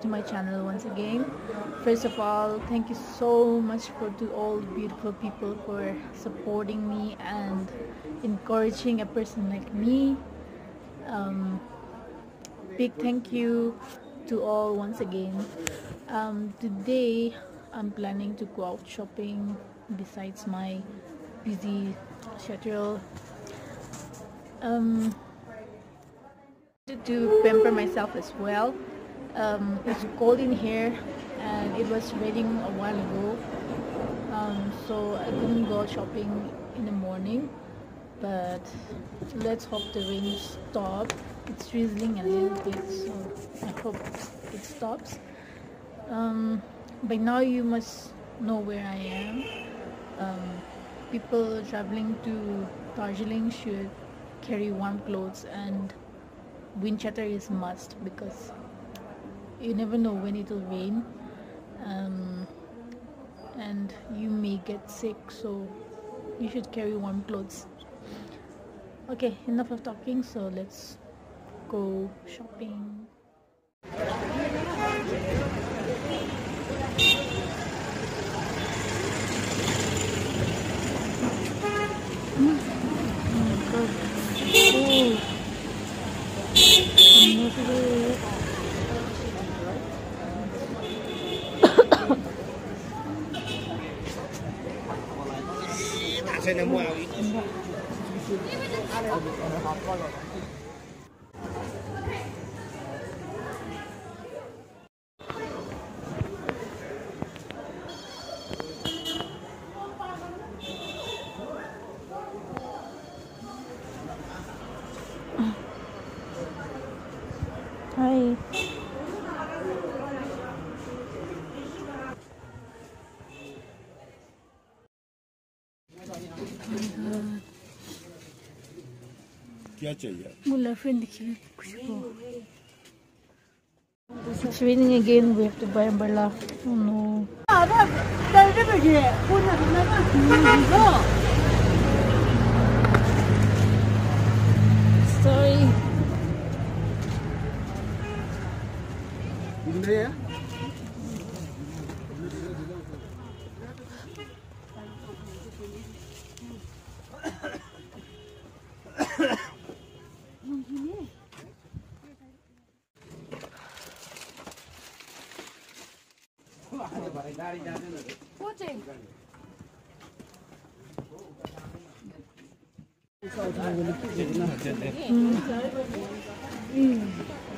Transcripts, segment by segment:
to my channel once again. First of all, thank you so much for to all beautiful people for supporting me and encouraging a person like me. Um, big thank you to all once again. Um, today, I'm planning to go out shopping besides my busy schedule. Um, to pamper myself as well um, it's cold in here and it was raining a while ago. Um, so I couldn't go shopping in the morning but let's hope the rain stops. It's drizzling a little bit so I hope it stops. Um, by now you must know where I am. Um, people traveling to Darjeeling should carry warm clothes and wind shutter is must because you never know when it will rain um, and you may get sick so you should carry warm clothes. Okay enough of talking so let's go shopping 嗯好的好的 क्या चाहिए Mula friend देखिए कुछ को It's raining again. We have to buy umbrella. Oh no. 嗯。嗯嗯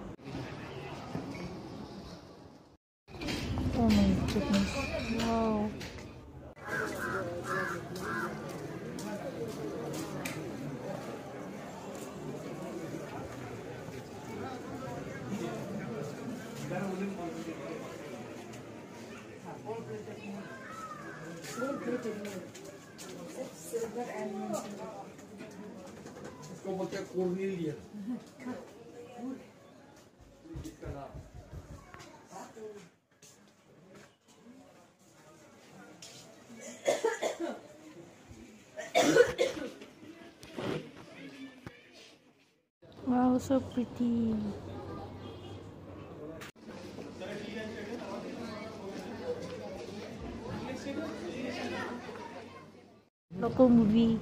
cutness. Wow. It's called Cornelia. Wow, so pretty. Local movie.